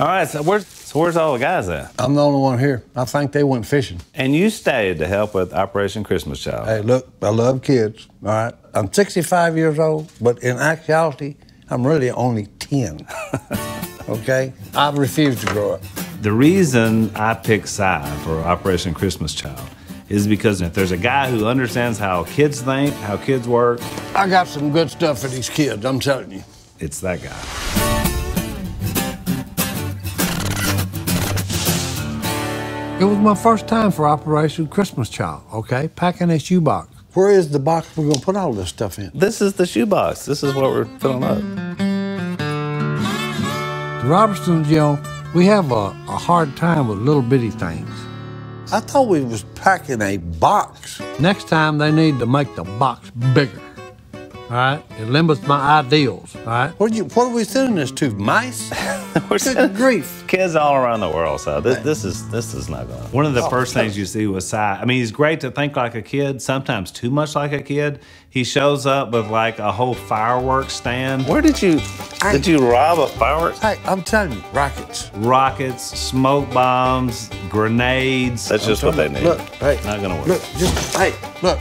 All right, so where's, so where's all the guys at? I'm the only one here. I think they went fishing. And you stayed to help with Operation Christmas Child. Hey, look, I love kids, all right? I'm 65 years old, but in actuality, I'm really only 10. okay? I refuse to grow up. The reason I picked Si for Operation Christmas Child is because if there's a guy who understands how kids think, how kids work, I got some good stuff for these kids, I'm telling you. it's that guy. It was my first time for Operation Christmas Child, okay? Packing a shoebox. Where is the box we're gonna put all this stuff in? This is the shoebox. This is what we're filling up. The Robertsons, you know, we have a, a hard time with little bitty things. I thought we was packing a box. Next time, they need to make the box bigger, all right? It limits my ideals, all right? What you, what are we sending this to? Mice? We're Good sending grief. kids all around the world. So this, this is this is not going. One of the oh, first things you see with Si. I mean, he's great to think like a kid. Sometimes too much like a kid. He shows up with like a whole fireworks stand. Where did you I, did you rob a fireworks? Hey, I'm telling you, rockets. Rockets, smoke bombs, grenades. That's just what they need. Look, hey, Not gonna work. Look, just hey, look,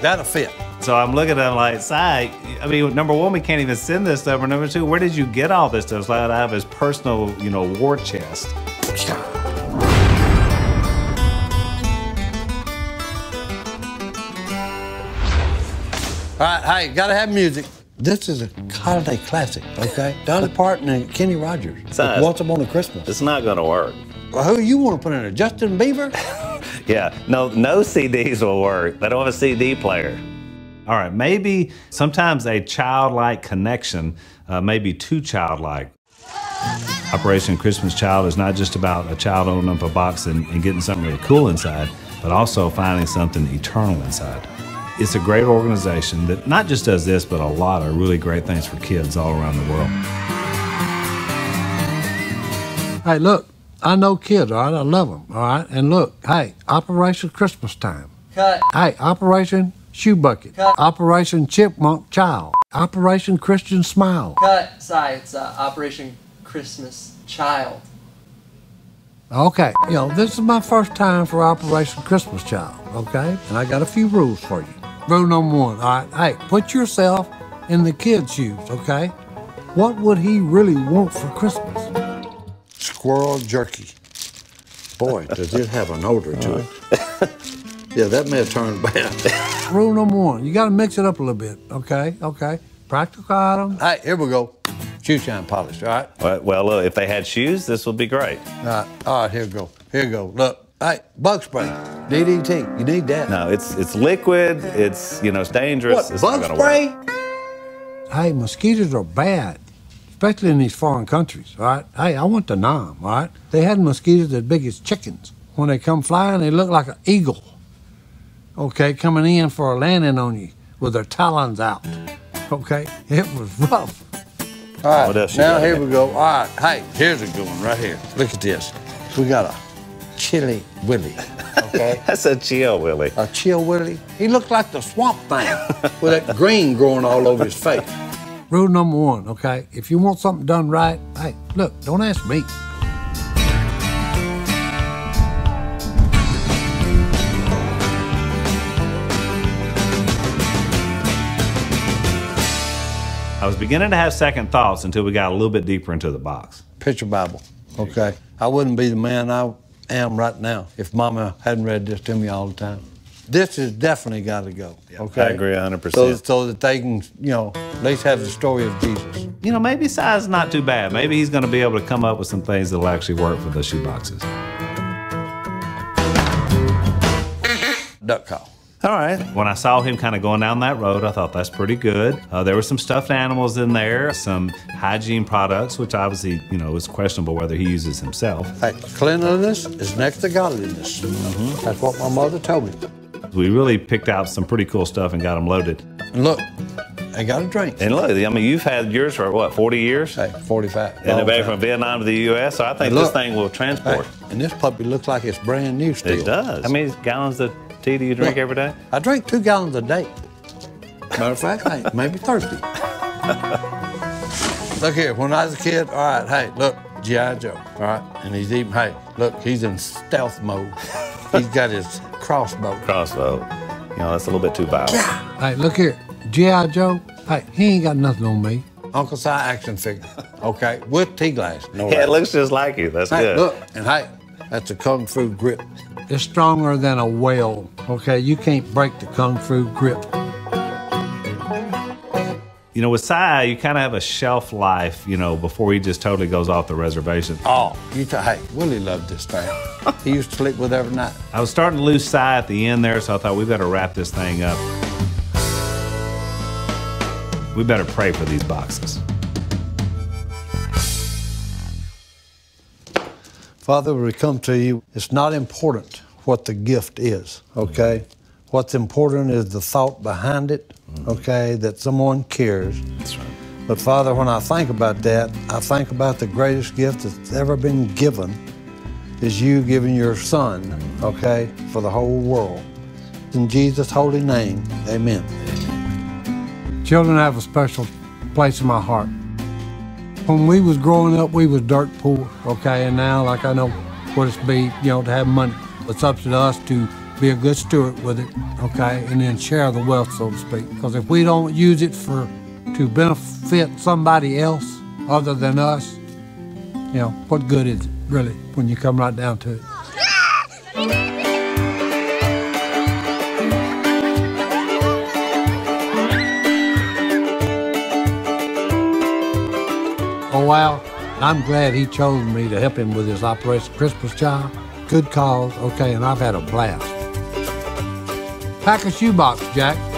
that'll fit. So I'm looking at him like, Si, I mean, number one, we can't even send this stuff. Or number two, where did you get all this stuff? Like I have his personal, you know, war chest. All right, hey, gotta have music. This is a holiday classic, okay? Dolly Parton and Kenny Rogers. Size. Once Upon a Christmas. It's not gonna work. Well, who you want to put in there? Justin Bieber? Yeah, no, no CDs will work. They don't have a CD player. All right, maybe sometimes a childlike connection uh, may be too childlike. Operation Christmas Child is not just about a child opening up a box and, and getting something really cool inside, but also finding something eternal inside. It's a great organization that not just does this, but a lot of really great things for kids all around the world. Hey, look, I know kids, all right? I love them, all right? And look, hey, Operation Christmas Time. Cut. Hey, Operation Shoe Bucket. Cut. Operation Chipmunk Child. Operation Christian Smile. Cut. Sorry, it's uh, Operation Christmas Child. Okay, you know, this is my first time for Operation Christmas Child, okay? And I got a few rules for you. Rule number one, all right, hey, put yourself in the kid's shoes, okay? What would he really want for Christmas? Squirrel jerky. Boy, does it have an odor to it. Yeah, that may have turned bad. Rule number one, you gotta mix it up a little bit, okay? Okay. Practical item. All right, here we go. Shoe shine polish, all right? Well, well, look, if they had shoes, this would be great. All right, all right, here we go. Here we go. Look, hey, bug spray. DDT, you need that. No, it's it's liquid. It's you know it's dangerous. What, it's bug not gonna work. spray? Hey, mosquitoes are bad, especially in these foreign countries, all right? Hey, I went to Nam, all right? They had mosquitoes as big as chickens. When they come flying, they look like an eagle, okay, coming in for a landing on you with their talons out, okay? It was rough. All right, What else now here we go. All right, hey, here's a good one right here. Look at this. We got a chili Willie, okay? That's a chill, Willie. a chill Willie. He looked like the swamp thing with that green growing all over his face. Rule number one, okay? If you want something done right, hey, look, don't ask me. I was beginning to have second thoughts until we got a little bit deeper into the box. Picture Bible, okay? I wouldn't be the man I am right now if Mama hadn't read this to me all the time. This has definitely got to go, okay? I agree 100%. So, so that they can, you know, at least have the story of Jesus. You know, maybe Si's is not too bad. Maybe he's going to be able to come up with some things that'll actually work for the shoe boxes. Duck call. All right. When I saw him kind of going down that road, I thought that's pretty good. Uh, there were some stuffed animals in there, some hygiene products, which obviously, you know, is questionable whether he uses himself. Hey, cleanliness is next to godliness. That's what my mother told me. We really picked out some pretty cool stuff and got them loaded. And look, I got a drink. And look, I mean, you've had yours for what, 40 years? Hey, 45. And they're from Vietnam to the U.S., so I think And this thing will Hey, transport. and this puppy looks like it's brand new still. It does. How many gallons of tea do you drink Look, every day? I drink two gallons a day. Matter of fact, hey, maybe thirsty. look here, when I was a kid, all right, hey, look, G.I. Joe, all right? And he's even, hey, look, he's in stealth mode. he's got his crossbow. Crossbow. You know, that's a little bit too violent. Yeah. Hey, look here. G.I. Joe, hey, he ain't got nothing on me. Uncle Si action figure, okay? With tea glass. No Yeah, it looks just like you. That's Hey, good. look, and hey, that's a kung fu grip. It's stronger than a whale, okay? You can't break the kung fu grip. You know, with Si, you kind of have a shelf life, you know, before he just totally goes off the reservation. Oh, you t- hey, Willie loved this thing. he used to sleep with every night. I was starting to lose Si at the end there, so I thought we better wrap this thing up. We better pray for these boxes. Father, we come to you. It's not important what the gift is, okay? What's important is the thought behind it, okay, that someone cares. That's right. But Father, when I think about that, I think about the greatest gift that's ever been given is you giving your son, okay, for the whole world. In Jesus' holy name, amen. Children have a special place in my heart. When we was growing up, we was dirt poor, okay? And now, like I know what it's be, you know, to have money. It's up to us to be a good steward with it, okay? And then share the wealth, so to speak. Because if we don't use it for to benefit somebody else other than us, you know, what good is it, really, when you come right down to it? Oh, wow. I'm glad he chose me to help him with his Operation Christmas Child. Good cause, okay, and I've had a blast. Pack a shoebox, Jack.